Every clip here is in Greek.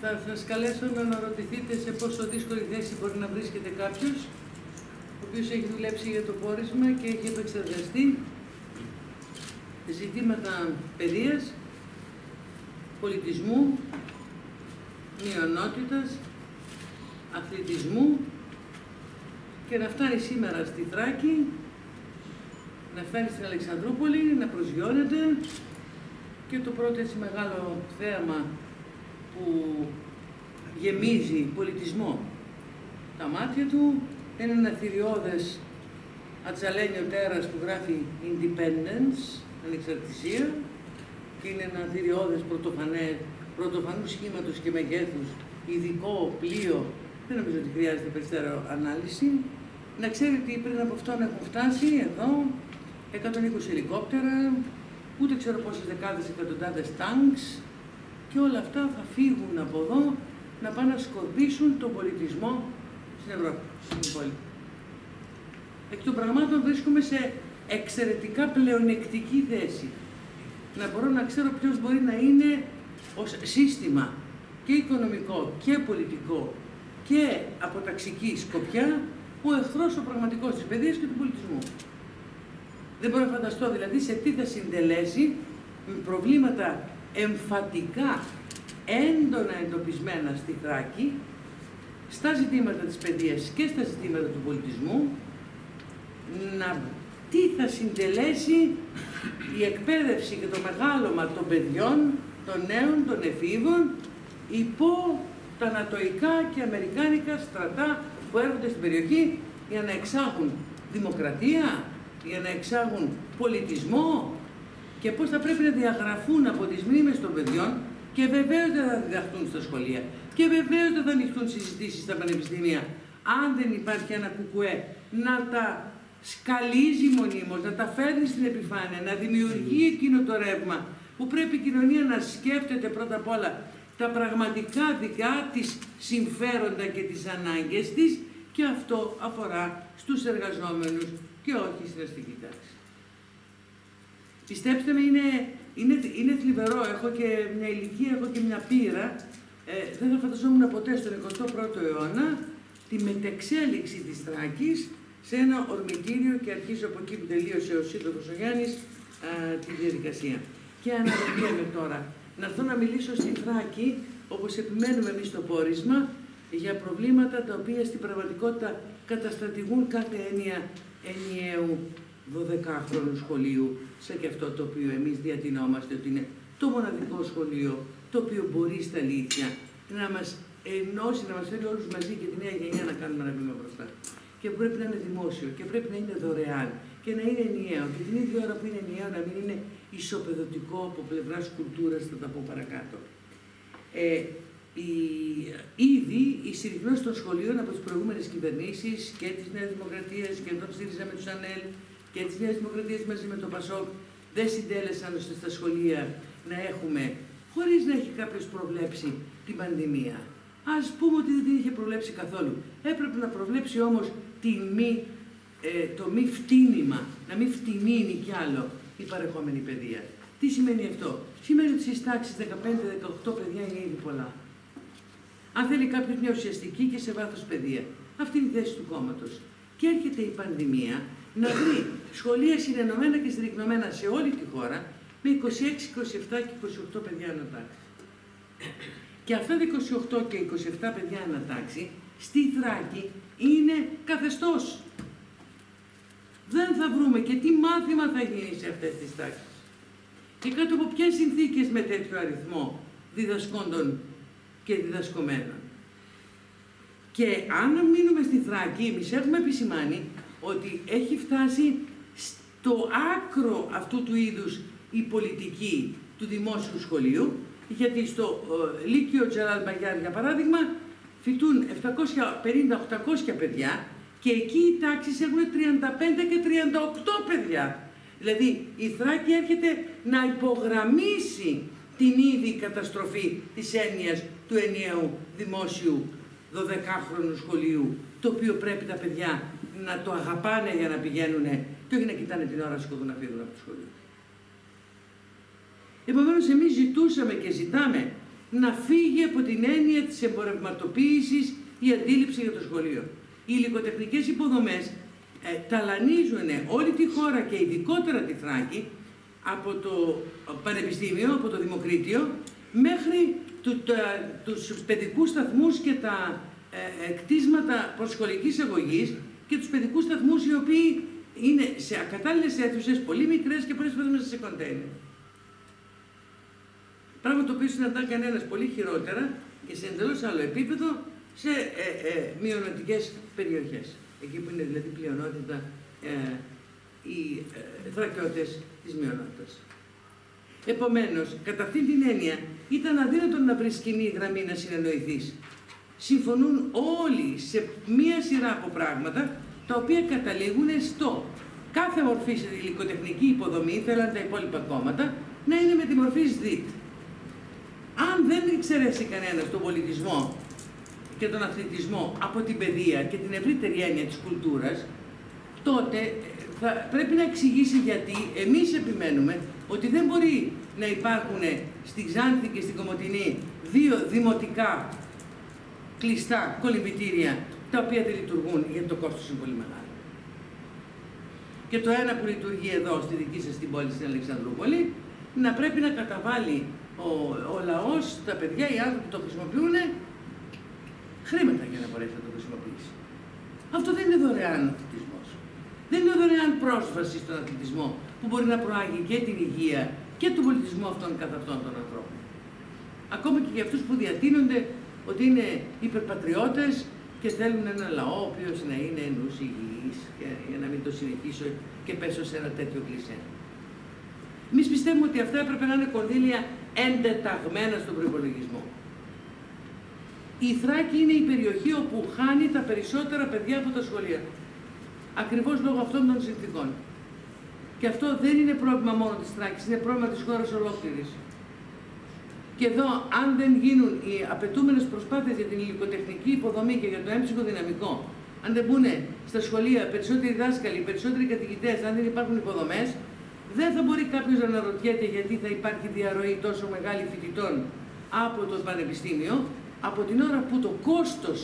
Θα σας καλέσω να αναρωτηθείτε σε πόσο δύσκολη θέση μπορεί να βρίσκεται κάποιος ο οποίος έχει δουλέψει για το πόρισμα και έχει επεξεργαστεί ζητήματα παιδείας, πολιτισμού, μειονότητας, αθλητισμού. Και να φτάνει σήμερα στη Θράκη, να φτάνει στην Αλεξανδρούπολη, να προσγειώνεται. Και το πρώτο έτσι μεγάλο θέαμα που γεμίζει πολιτισμό. Τα μάτια του είναι ένα θηριώδες ατσαλένιο τέρας που γράφει Independence, ανεξαρτησία και είναι ένα θηριώδες πρωτοφανούς σχήματος και μεγέθους ειδικό πλοίο. Δεν νομίζω ότι χρειάζεται περισσότερο ανάλυση. Να ξέρετε ότι πριν από αυτόν έχουν φτάσει εδώ 120 ελικόπτερα, ούτε ξέρω πόσες δεκάδες εκατοντάδες τάγκς και όλα αυτά θα φύγουν από εδώ να πάνε να σκορπίσουν τον πολιτισμό στην Ευρώπη, στην πόλη. Εκ των πραγμάτων βρίσκομαι σε εξαιρετικά πλεονεκτική θέση. Να μπορώ να ξέρω ποιος μπορεί να είναι ως σύστημα και οικονομικό και πολιτικό και από ταξική σκοπιά ο εχθρός ο πραγματικός της παιδείας και του πολιτισμού. Δεν μπορώ να φανταστώ δηλαδή σε τι θα συντελέσει προβλήματα εμφατικά, έντονα εντοπισμένα στη Θράκη, στα ζητήματα της παιδείας και στα ζητήματα του πολιτισμού, να τι θα συντελέσει η εκπαίδευση και το μεγάλωμα των παιδιών, των νέων, των εφήβων, υπό τα ανατοϊκά και αμερικάνικα στρατά που έρχονται στην περιοχή για να εξάγουν δημοκρατία, για να εξάγουν πολιτισμό και πώς θα πρέπει να διαγραφούν από τις μνήμες των παιδιών και βεβαίως δεν θα διδαχτούν στα σχολεία και βεβαίως δεν θα ανοιχτούν συζητήσεις στα πανεπιστήμια αν δεν υπάρχει ένα κουκουέ να τα σκαλίζει μονίμως, να τα φέρνει στην επιφάνεια, να δημιουργεί εκείνο το ρεύμα που πρέπει η κοινωνία να σκέφτεται πρώτα απ' όλα τα πραγματικά δικά της συμφέροντα και τις ανάγκες της και αυτό αφορά στους εργαζόμενους και όχι στην αστική τάξη. Πιστέψτε με, είναι, είναι, είναι θλιβερό. Έχω και μια ηλικία, έχω και μια πείρα. Ε, δεν θα φανταζόμουν ποτέ στον 21ο αιώνα τη μετεξέλιξη της Θράκης σε ένα ορμητήριο και αρχίζω από εκεί που τελείωσε ο σύντομος ο Γιάννης τη διαδικασία. Και αναρωτιέμαι τώρα, να έρθω να μιλήσω στη Θράκη, όπως επιμένουμε εμείς στο πόρισμα, για προβλήματα τα οποία στην πραγματικότητα καταστρατηγούν κάθε έννοια ενιαίου 12χρονου σχολείου, σε και αυτό το οποίο εμείς διατηνόμαστε ότι είναι το μοναδικό σχολείο το οποίο μπορεί στα αλήθεια να μας ενώσει, να μας φέρει όλους μαζί και τη νέα γενιά να κάνουμε ένα βήμα μπροστά. Και πρέπει να είναι δημόσιο και πρέπει να είναι δωρεάν και να είναι ενιαίο. Και την ίδια ώρα που είναι ενιαίο να μην είναι ισοπεδωτικό από πλευράς κουλτούρας, θα τα πω παρακάτω. Ε, η, ήδη η συρρυκνώση των σχολείων από τις προηγούμενες κυβερνήσεις και τη Νέα Δημοκρατία και εδώ στήριζαμε τους ΑΝΕΛ και τη Νέα Δημοκρατία μαζί με το ΠΑΣΟΚ δεν συντέλεσαν ώστε στα σχολεία να έχουμε, χωρίς να έχει κάποιος προβλέψει την πανδημία. Α πούμε ότι δεν την είχε προβλέψει καθόλου. Έπρεπε να προβλέψει όμως ε, το μη φτύνημα, να μην φτηνίνει κι άλλο η παρεχόμενη παιδεία. Τι σημαίνει αυτό; Σημαίνει ότι στις τάξεις 15-18 παιδιά είναι ήδη πολλά αν θέλει κάποιος μια ουσιαστική και σε βάθος παιδεία. Αυτή είναι η θέση του κόμματος. Και έρχεται η πανδημία να βρει σχολεία συνενωμένα και στριγνωμένα σε όλη τη χώρα με 26, 27 και 28 παιδιά ανατάξει. Και αυτά τα 28 και 27 παιδιά ανατάξει στη Θράκη είναι καθεστώς. Δεν θα βρούμε και τι μάθημα θα γίνει σε αυτές τις τάξεις. Και κάτω από ποιες συνθήκες με τέτοιο αριθμό διδασκόντων και διδασκομένων. Και αν μείνουμε στη Θράκη, εμείς έχουμε επισημάνει ότι έχει φτάσει στο άκρο αυτού του είδους η πολιτική του δημόσιου σχολείου, γιατί στο ε, Λύκειο Τζεράλ Μπαγιάρ, για παράδειγμα, φοιτούν 750-800 παιδιά και εκεί οι τάξεις έχουν 35 και 38 παιδιά. Δηλαδή η Θράκη έρχεται να υπογραμμίσει την ήδη καταστροφή της έννοιας του ενιαίου δημόσιου 12χρονου σχολείου, το οποίο πρέπει τα παιδιά να το αγαπάνε για να πηγαίνουν και όχι να κοιτάνε την ώρα σκοτού να φύγουν από το σχολείο. Επομένως, εμείς ζητούσαμε και ζητάμε να φύγει από την έννοια της εμπορευματοποίησης η αντίληψη για το σχολείο. Οι υλικοτεχνικές υποδομές ε, ταλανίζουν όλη τη χώρα και ειδικότερα τη Θράκη από το Πανεπιστήμιο, από το Δημοκρίτιο, μέχρι του, τα, τους παιδικούς σταθμούς και τα ε, κτίσματα προσχολικής αγωγής και τους παιδικούς σταθμούς οι οποίοι είναι σε ακατάλληλες αίθουσες, πολύ μικρές και πολλές φορές μέσα σε κοντέινερ. Πράγμα το οποίο συναντά κανένας πολύ χειρότερα και σε εντελώς άλλο επίπεδο σε ε, ε, μειονοτικές περιοχές. Εκεί που είναι δηλαδή πλειονότητα ε, οι ε, θρακιώτες της μειονότητας. Επομένως, κατά αυτή την έννοια, ήταν αδύνατο να βρεις κοινή γραμμή να συνεννοηθείς. Συμφωνούν όλοι σε μία σειρά από πράγματα, τα οποία καταλήγουν στο κάθε μορφή σε υλικοτεχνική υποδομή, θέλαν τα υπόλοιπα κόμματα, να είναι με τη μορφή ΣΔΙΤ. Αν δεν εξαιρέσει κανένας τον πολιτισμό και τον αθλητισμό από την παιδεία και την ευρύτερη έννοια της κουλτούρας, τότε θα πρέπει να εξηγήσει γιατί εμείς επιμένουμε ότι δεν μπορεί να υπάρχουν στη Ξάνθη και στην Κομωτινή δύο δημοτικά κλειστά κολυμπητήρια τα οποία δεν λειτουργούν γιατί το κόστος είναι πολύ μεγάλο. Και το ένα που λειτουργεί εδώ στη δική σας την πόλη στην Αλεξανδρούπολη να πρέπει να καταβάλει ο, ο λαός, τα παιδιά, οι άνθρωποι που το χρησιμοποιούν χρήματα για να μπορέσει να το χρησιμοποιήσει. Αυτό δεν είναι δωρεάν αθλητισμός. Δεν είναι δωρεάν πρόσβαση στον αθλητισμό που μπορεί να προάγει και την υγεία και τον πολιτισμό αυτών καθ' αυτών των ανθρώπων. Ακόμα και για αυτούς που διατείνονται ότι είναι υπερπατριώτες και θέλουν ένα λαό ο οποίος να είναι ενούς υγιής, για να μην το συνεχίσω και πέσω σε ένα τέτοιο κλισέ. Εμείς πιστεύουμε ότι αυτά έπρεπε να είναι κονδύλια εντεταγμένα στον προπολογισμό. Η Θράκη είναι η περιοχή όπου χάνει τα περισσότερα παιδιά από τα σχολεία. Ακριβώς λόγω αυτών των συνθήκων. Και αυτό δεν είναι πρόβλημα μόνο της Θράκης, είναι πρόβλημα της χώρας ολόκληρης. Και εδώ, αν δεν γίνουν οι απαιτούμενες προσπάθειες για την υλικοτεχνική υποδομή και για το έμψυχο δυναμικό, αν δεν μπουν στα σχολεία περισσότεροι δάσκαλοι, περισσότεροι καθηγητές, αν δεν υπάρχουν υποδομές, δεν θα μπορεί κάποιος να αναρωτιέται γιατί θα υπάρχει διαρροή τόσο μεγάλη φοιτητών από το πανεπιστήμιο, από την ώρα που το κόστος,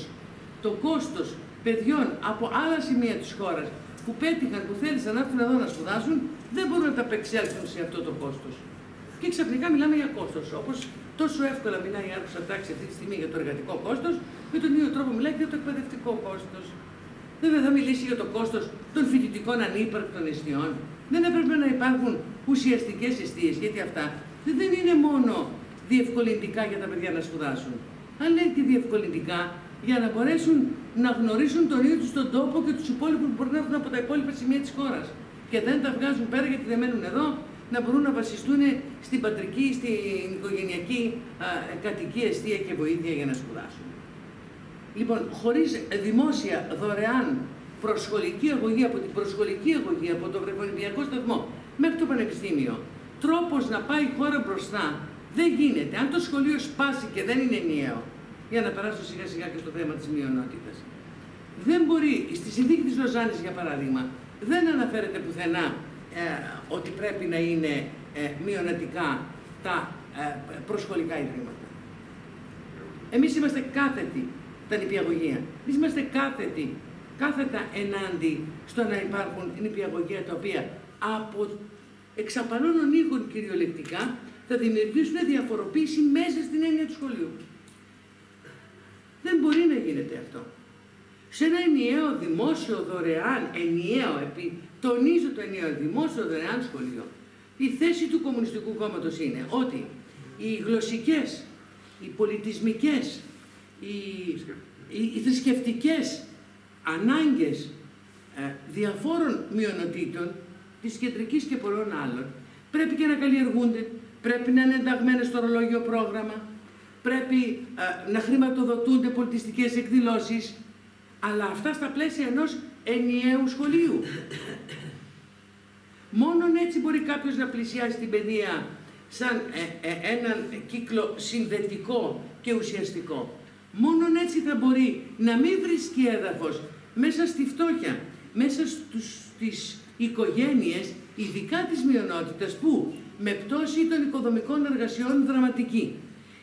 το κόστος παιδιών από άλλα σημεία της χώρας που πέτυχαν, που θέλησαν να έρθουν εδώ να σπουδάσουν, δεν μπορούν να τα απεξέλθουν σε αυτό το κόστος. Και ξαφνικά μιλάμε για κόστος, όπως τόσο εύκολα μιλάει η άρχουσα τάξη αυτή τη στιγμή για το εργατικό κόστος, με τον ίδιο τρόπο μιλάει και για το εκπαιδευτικό κόστος. Βέβαια θα μιλήσει για το κόστος των φοιτητικών ανύπαρκτων αιστείων. Δεν έπρεπε να υπάρχουν ουσιαστικές αιστείες, γιατί αυτά δεν είναι μόνο διευκολυντικά για τα παιδιά να σπουδάσουν αλλά είναι και διευκολυντικά για να μπορέσουν να γνωρίσουν τον ίδιο τους τον τόπο και τους υπόλοιπους που μπορεί να έρθουν από τα υπόλοιπα σημεία της χώρας. Και δεν τα βγάζουν πέρα γιατί δεν μένουν εδώ, να μπορούν να βασιστούν στην πατρική, στην οικογενειακή α, κατοικία, αιστεία και βοήθεια για να σπουδάσουν. Λοιπόν, χωρίς δημόσια δωρεάν προσχολική αγωγή, από την προσχολική αγωγή, από το βρεφονιπιακό σταθμό μέχρι το πανεπιστήμιο, τρόπος να πάει η χώρα μπροστά δεν γίνεται. Αν το σχολείο σπάσει και δεν είναι ενιαίο, για να περάσω σιγά σιγά και στο θέμα της μειονότητας, δεν μπορεί, στη συνθήκη της Λοζάνης για παράδειγμα, δεν αναφέρεται πουθενά ε, ότι πρέπει να είναι ε, μειονοτικά τα ε, προσχολικά ιδρύματα. Εμείς είμαστε κάθετοι, τα νηπιαγωγεία. Εμείς είμαστε κάθετοι, κάθετα ενάντι στο να υπάρχουν νηπιαγωγεία τα οποία από εξαπανώνων οίκων κυριολεκτικά θα δημιουργήσουν διαφοροποίηση μέσα στην έννοια του σχολείου. Δεν μπορεί να γίνεται αυτό. Σε ένα ενιαίο δημόσιο δωρεάν, ενιαίο, επί, τονίζω το ενιαίο δημόσιο δωρεάν σχολείο, η θέση του Κομμουνιστικού Κόμματος είναι ότι οι γλωσσικές, οι πολιτισμικές, οι, οι, οι θρησκευτικές ανάγκες ε, διαφόρων μειονοτήτων της κεντρικής και πολλών άλλων πρέπει και να καλλιεργούνται πρέπει να είναι ενταγμένες στο ορολόγιο πρόγραμμα, πρέπει ε, να χρηματοδοτούνται πολιτιστικές εκδηλώσεις, αλλά αυτά στα πλαίσια ενός ενιαίου σχολείου. Μόνον έτσι μπορεί κάποιος να πλησιάσει την παιδεία σαν ε, ε, έναν κύκλο συνδετικό και ουσιαστικό. Μόνον έτσι θα μπορεί να μην βρίσκει έδαφος μέσα στη φτώχεια, μέσα στους, στις οικογένειες, ειδικά της μειονότητας, που με πτώση των οικοδομικών εργασιών δραματική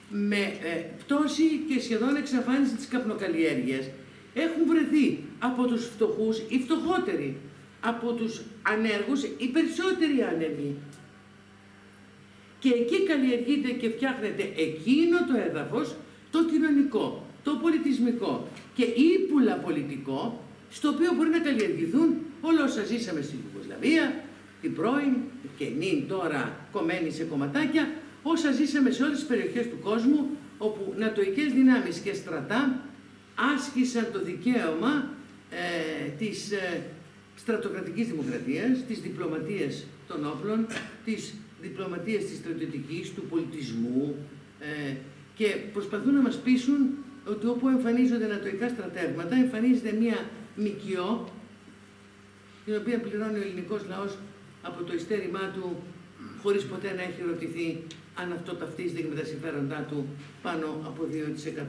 με ε, πτώση και σχεδόν εξαφάνιση της καπνοκαλλιέργειας έχουν βρεθεί από τους φτωχούς οι φτωχότεροι, από τους ανέργους οι περισσότεροι άνεργοι. Και εκεί καλλιεργείται και φτιάχνεται εκείνο το έδαφος, το κοινωνικό, το πολιτισμικό και ύπουλα πολιτικό, στο οποίο μπορεί να καλλιεργηθούν όλα όσα ζήσαμε στην Ιουγκοσλαβία, την πρώην και νυν τώρα κομμένη σε κομματάκια, όσα ζήσαμε σε όλες τις περιοχές του κόσμου, όπου νατοικές δυνάμεις και στρατά άσκησαν το δικαίωμα ε, της ε, στρατοκρατικής δημοκρατίας, της διπλωματίας των όπλων, της διπλωματίας της στρατιωτικής, του πολιτισμού ε, και προσπαθούν να μας πείσουν ότι όπου εμφανίζονται νατοικά στρατεύματα εμφανίζεται μία μικιό την οποία πληρώνει ο ελληνικός λαός από το ειστέρημά του χωρίς ποτέ να έχει ρωτηθεί αν αυτό ταυτίζεται με τα συμφέροντά του πάνω από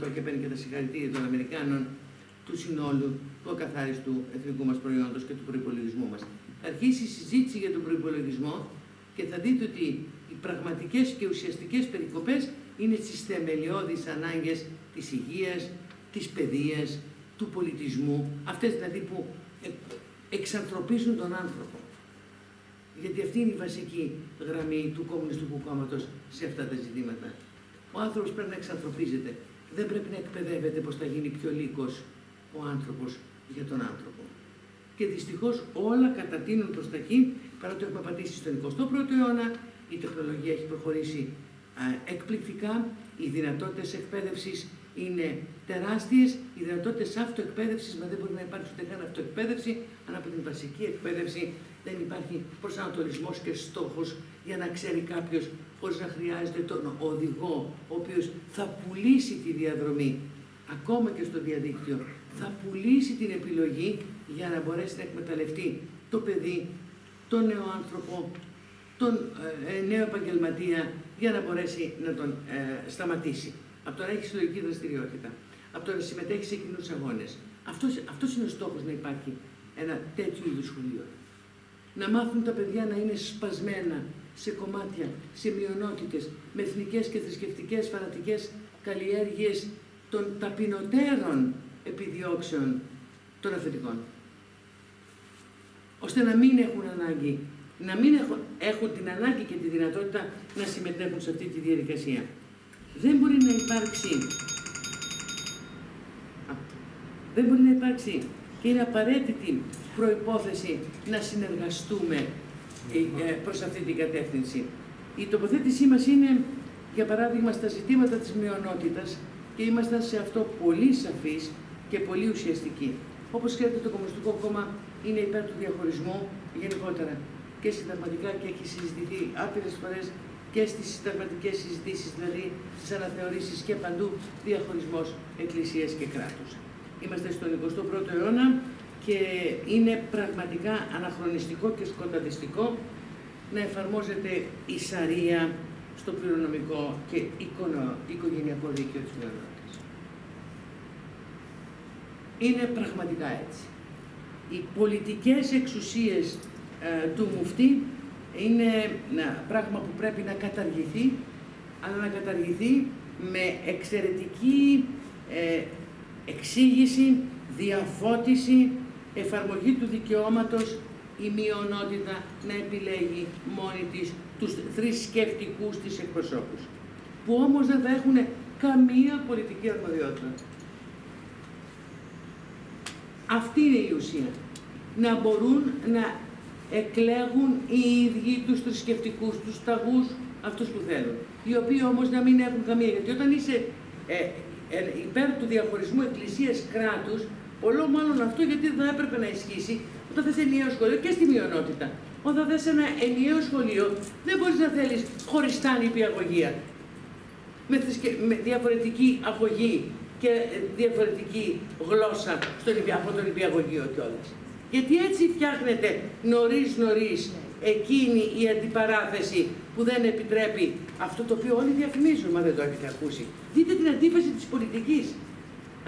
2% και παίρνει και τα συγχαρητήρια των Αμερικάνων του συνόλου του ακαθάριστου εθνικού μας προϊόντος και του προϋπολογισμού μας. Θα αρχίσει η συζήτηση για τον προϋπολογισμό και θα δείτε ότι οι πραγματικές και ουσιαστικές περικοπές είναι στις θεμελιώδεις ανάγκες της υγείας, της παιδείας, του πολιτισμού, αυτές δηλαδή που εξανθρωπίζουν τον άνθρωπο. Γιατί αυτή είναι η βασική γραμμή του Κομμουνιστικού Κόμματος σε αυτά τα ζητήματα. Ο άνθρωπος πρέπει να εξανθρωπίζεται. Δεν πρέπει να εκπαιδεύεται πώ θα γίνει πιο λύκος ο άνθρωπος για τον άνθρωπο. Και δυστυχώς όλα κατατείνουν προς τα εκεί, παρά το έχουμε πατήσει στον 21ο αιώνα, η τεχνολογία έχει προχωρήσει εκπληκτικά, οι δυνατότητες εκπαίδευσης είναι τεράστιες, οι δυνατότητες αυτοεκπαίδευσης, μα δεν μπορεί να υπάρξει ούτε καν αυτοεκπαίδευση, αν από την βασική εκπαίδευση δεν υπάρχει προσανατολισμός και στόχος για να ξέρει κάποιος, χωρίς να χρειάζεται τον οδηγό, ο οποίος θα πουλήσει τη διαδρομή, ακόμα και στο διαδίκτυο, θα πουλήσει την επιλογή για να μπορέσει να εκμεταλλευτεί το παιδί, τον νέο άνθρωπο, τον ε, ε, νέο επαγγελματία για να μπορέσει να τον ε, σταματήσει από το να έχει συλλογική δραστηριότητα, από το να συμμετέχει σε κοινούς αγώνες. Αυτός είναι ο στόχος να υπάρχει ένα τέτοιο είδους σχολείο. Να μάθουν τα παιδιά να είναι σπασμένα σε κομμάτια, σε μειονότητες, με εθνικές και θρησκευτικές φανατικές καλλιέργειες των ταπεινωτέρων επιδιώξεων των αφεντικών. Ώστε να μην έχουν ανάγκη, να μην έχουν, έχουν την ανάγκη και τη δυνατότητα να συμμετέχουν σε αυτή τη διαδικασία δεν μπορεί να υπάρξει δεν μπορεί να υπάρξει και είναι απαραίτητη προϋπόθεση να συνεργαστούμε ε, προς αυτή την κατεύθυνση. Η τοποθέτησή μας είναι, για παράδειγμα, στα ζητήματα της μειονότητας και ήμασταν σε αυτό πολύ σαφείς και πολύ ουσιαστικοί. Όπως ξέρετε, το Κομμουνιστικό Κόμμα είναι υπέρ του διαχωρισμού γενικότερα και συνταγματικά και έχει συζητηθεί άπειρες φορές και στις συνταγματικές συζητήσεις, δηλαδή στις αναθεωρήσεις και παντού διαχωρισμός εκκλησίας και κράτους. Είμαστε στον 21ο αιώνα και είναι πραγματικά αναχρονιστικό και σκονταδιστικό να εφαρμόζεται η Σαρία στο κληρονομικό και οικογενειακό δίκαιο της μειονότητας. Είναι πραγματικά έτσι. Οι πολιτικές εξουσίες ε, του μουφτή είναι ένα πράγμα που πρέπει να καταργηθεί, αλλά να καταργηθεί με εξαιρετική ε, εξήγηση, διαφώτιση, εφαρμογή του δικαιώματος η μειονότητα να επιλέγει μόνη της τους θρησκευτικούς της εκπροσώπους, που όμως δεν θα έχουν καμία πολιτική αρμοδιότητα. Αυτή είναι η ουσία. Να μπορούν να εκλέγουν οι ίδιοι τους θρησκευτικούς, τους ταγούς, αυτούς που θέλουν. Οι οποίοι όμως να μην έχουν καμία, γιατί όταν είσαι ε, ε, υπέρ του διαχωρισμού εκκλησίας-κράτους, όλο μάλλον αυτό γιατί δεν έπρεπε να ισχύσει όταν θες ενιαίο σχολείο και στη μειονότητα. Όταν θες ένα ενιαίο σχολείο, δεν μπορείς να θέλεις χωριστά νηπιαγωγία. Με, με διαφορετική αγωγή και διαφορετική γλώσσα στον, από τον νηπιαγωγείο κιόλας. Γιατί έτσι φτιάχνεται νωρίς νωρίς εκείνη η αντιπαράθεση που δεν επιτρέπει αυτό το οποίο όλοι διαφημίζουν, μα δεν το έχετε ακούσει. Δείτε την αντίφαση της πολιτικής.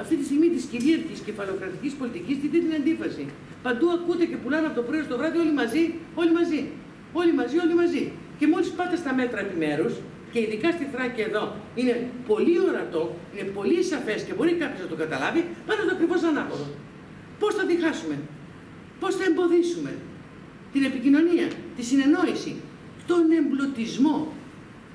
Αυτή τη στιγμή της κυρίαρχης κεφαλοκρατικής πολιτικής, δείτε την αντίφαση. Παντού ακούτε και πουλάνε από το πρωί στο βράδυ όλοι μαζί, όλοι μαζί. Όλοι μαζί, όλοι μαζί. Και μόλις πάτε στα μέτρα επιμέρους, και ειδικά στη Θράκη εδώ είναι πολύ ορατό, είναι πολύ σαφές και μπορεί κάποιος να το καταλάβει, πάνω το ακριβώς ανάποδο. Πώς θα διχάσουμε, πώς θα εμποδίσουμε την επικοινωνία, τη συνεννόηση, τον εμπλουτισμό,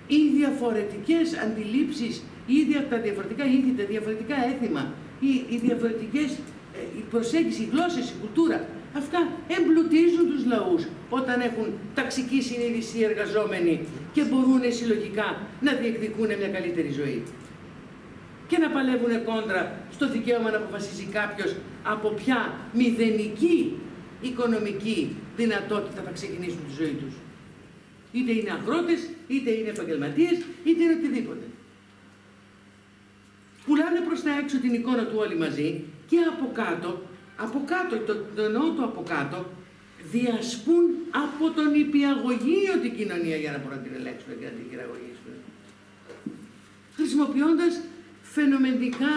οι διαφορετικές αντιλήψεις, ή τα διαφορετικά είδη, τα διαφορετικά έθιμα, οι, οι διαφορετικές ε, η προσέγγιση, οι γλώσσες, η κουλτούρα, αυτά εμπλουτίζουν τους λαούς όταν έχουν ταξική συνείδηση οι εργαζόμενοι και μπορούν συλλογικά να διεκδικούν μια καλύτερη ζωή. Και να παλεύουν κόντρα στο δικαίωμα να αποφασίσει κάποιος από ποια μηδενική οικονομική δυνατότητα θα ξεκινήσουν τη ζωή τους. Είτε είναι αγρότες, είτε είναι επαγγελματίες, είτε είναι οτιδήποτε. Πουλάνε προς τα έξω την εικόνα του όλοι μαζί και από κάτω, από κάτω, το, το εννοώ το από κάτω, διασπούν από τον υπηαγωγείο την κοινωνία για να μπορούν να την ελέγξουν και να την χειραγωγήσουν. Χρησιμοποιώντας φαινομενικά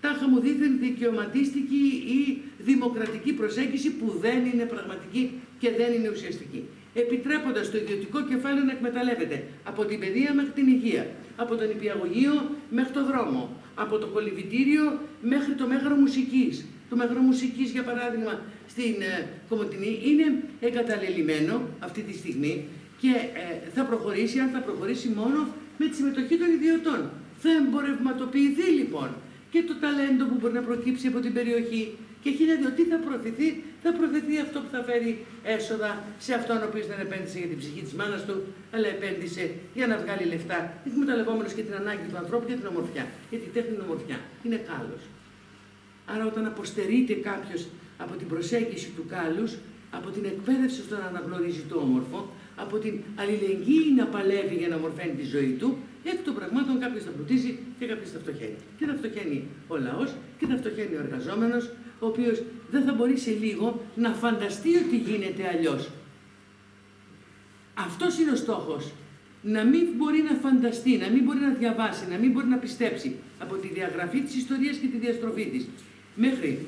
τάχα μου δίθεν δικαιωματίστικη ή δημοκρατική προσέγγιση που δεν είναι πραγματική και δεν είναι ουσιαστική. Επιτρέποντας το ιδιωτικό κεφάλαιο να εκμεταλλεύεται από την παιδεία μέχρι την υγεία, από τον υπηαγωγείο μέχρι το δρόμο, από το κολυβητήριο μέχρι το μέγαρο μουσικής. Το μέγαρο μουσικής, για παράδειγμα, στην ε, Κομωτινή είναι εγκαταλελειμμένο αυτή τη στιγμή και ε, θα προχωρήσει, αν θα προχωρήσει μόνο με τη συμμετοχή των ιδιωτών. Θα εμπορευματοποιηθεί λοιπόν και το ταλέντο που μπορεί να προκύψει από την περιοχή και χίλια τι θα προωθηθεί, θα προωθηθεί αυτό που θα φέρει έσοδα σε αυτόν ο οποίος δεν επένδυσε για την ψυχή της μάνας του, αλλά επένδυσε για να βγάλει λεφτά, εκμεταλλευόμενο και την ανάγκη του ανθρώπου για την ομορφιά. Γιατί η τέχνη είναι ομορφιά. Είναι κάλος. Άρα, όταν αποστερείται κάποιος από την προσέγγιση του κάλους, από την εκπαίδευση στο να αναγνωρίζει το όμορφο, από την αλληλεγγύη να παλεύει για να ομορφαίνει τη ζωή του, εκ των πραγμάτων κάποιος θα πλουτίζει και κάποιος θα φτωχαίνει. Και θα φτωχαίνει ο λαός και θα φτωχαίνει ο εργαζόμενος, ο οποίος δεν θα μπορεί σε λίγο να φανταστεί ότι γίνεται αλλιώς. Αυτός είναι ο στόχος. Να μην μπορεί να φανταστεί, να μην μπορεί να διαβάσει, να μην μπορεί να πιστέψει από τη διαγραφή της ιστορίας και τη διαστροφή της μέχρι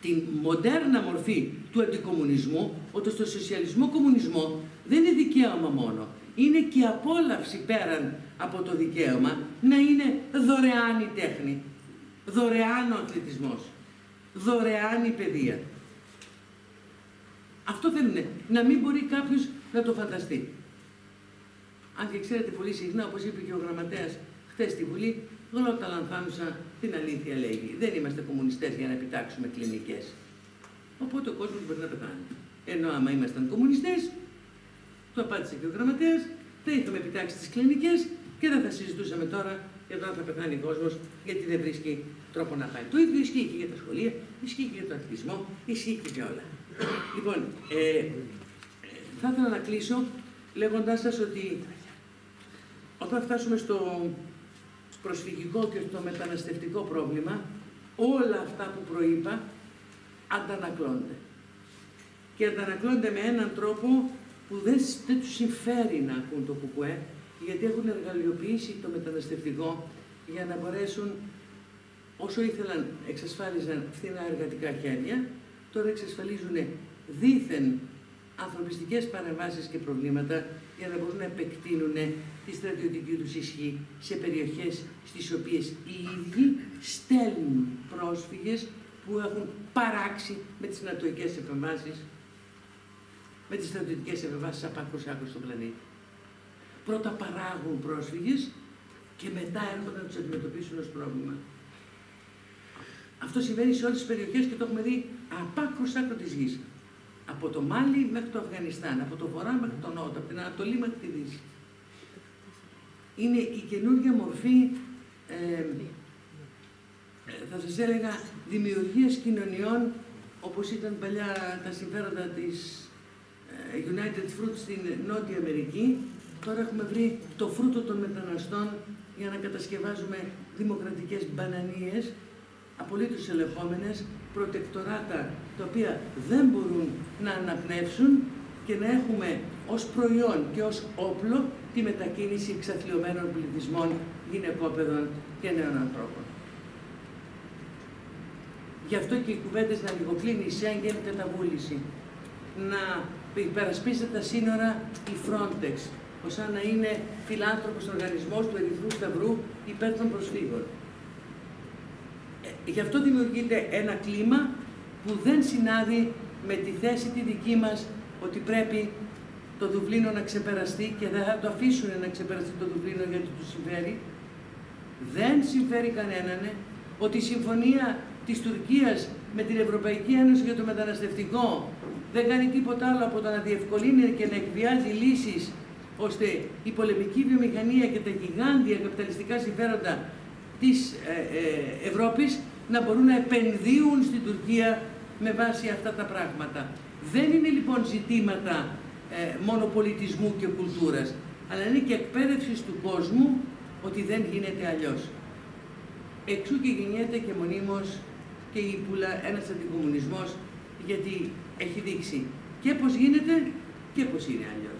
την μοντέρνα μορφή του αντικομουνισμού, ότι στο σοσιαλισμό κομμουνισμό δεν είναι δικαίωμα μόνο. Είναι και απόλαυση πέραν από το δικαίωμα να είναι δωρεάν η τέχνη, δωρεάν ο αθλητισμός, δωρεάν η παιδεία. Αυτό θέλουν, να μην μπορεί κάποιος να το φανταστεί. Αν και ξέρετε πολύ συχνά, όπως είπε και ο γραμματέας χθες στη Βουλή, Γλώτα λανθάνουσα την αλήθεια λέγει. Δεν είμαστε κομμουνιστές για να επιτάξουμε κλινικές. Οπότε ο κόσμος μπορεί να πεθάνει. Ενώ άμα ήμασταν κομμουνιστές, το απάντησε και ο γραμματέας, δεν είχαμε επιτάξει τις κλινικές και δεν θα συζητούσαμε τώρα εδώ θα πεθάνει ο κόσμος γιατί δεν βρίσκει τρόπο να πάει. Το ίδιο ισχύει και για τα σχολεία, ισχύει και για τον αθλητισμό, ισχύει και για όλα. Λοιπόν, ε, θα ήθελα να κλείσω λέγοντάς σας ότι όταν φτάσουμε στο προσφυγικό και στο μεταναστευτικό πρόβλημα, όλα αυτά που προείπα αντανακλώνται. Και αντανακλώνται με έναν τρόπο που δεν, δεν τους συμφέρει να ακούν το κουκουέ, γιατί έχουν εργαλειοποιήσει το μεταναστευτικό για να μπορέσουν, όσο ήθελαν, εξασφάλιζαν φθηνά εργατικά χέρια, τώρα εξασφαλίζουν δίθεν ανθρωπιστικές παρεμβάσεις και προβλήματα για να μπορούν να επεκτείνουν τη στρατιωτική τους ισχύ σε περιοχές στις οποίες οι ίδιοι στέλνουν πρόσφυγες που έχουν παράξει με τις νατοικές επεμβάσεις, με τις στρατιωτικές επεμβάσεις από άκρος άκρος στον πλανήτη. Πρώτα παράγουν πρόσφυγες και μετά έρχονται να τους αντιμετωπίσουν ως πρόβλημα. Αυτό συμβαίνει σε όλες τις περιοχές και το έχουμε δει από άκρος άκρος της γης. Από το Μάλι μέχρι το Αφγανιστάν, από το βορρά μέχρι το νότο, από την Ανατολή μέχρι τη Δύση. Είναι η καινούργια μορφή, ε, θα σας έλεγα, δημιουργίας κοινωνιών, όπως ήταν παλιά τα συμφέροντα της ε, United Fruit στην Νότια Αμερική. Τώρα έχουμε βρει το φρούτο των μεταναστών για να κατασκευάζουμε δημοκρατικές μπανανίες, απολύτως ελεγχόμενες, προτεκτοράτα τα οποία δεν μπορούν να αναπνεύσουν και να έχουμε ως προϊόν και ως όπλο τη μετακίνηση εξαθλειωμένων πληθυσμών, γυναικόπαιδων και νέων ανθρώπων. Γι' αυτό και οι κουβέντες να λιγοκλίνει η Σέγγεν καταβούληση, να υπερασπίζεται τα σύνορα η Frontex, σαν να είναι φιλάνθρωπος οργανισμός του Ερυθρού Σταυρού υπέρ των προσφύγων. Ε, γι' αυτό δημιουργείται ένα κλίμα που δεν συνάδει με τη θέση τη δική μας ότι πρέπει το Δουβλίνο να ξεπεραστεί και δεν θα το αφήσουν να ξεπεραστεί το Δουβλίνο γιατί του συμφέρει. Δεν συμφέρει κανέναν ότι η συμφωνία της Τουρκίας με την Ευρωπαϊκή Ένωση για το μεταναστευτικό δεν κάνει τίποτα άλλο από το να διευκολύνει και να εκβιάζει λύσεις ώστε η πολεμική βιομηχανία και τα γιγάντια καπιταλιστικά συμφέροντα της ε, ε, Ευρώπης να μπορούν να επενδύουν στην Τουρκία με βάση αυτά τα πράγματα. Δεν είναι λοιπόν ζητήματα ε, μόνο πολιτισμού και κουλτούρας, αλλά είναι και εκπαίδευσης του κόσμου ότι δεν γίνεται αλλιώς. Εξού και γεννιέται και μονίμως και η Πούλα ένας αντικομουνισμός, γιατί έχει δείξει και πώς γίνεται και πώς είναι αλλιώς.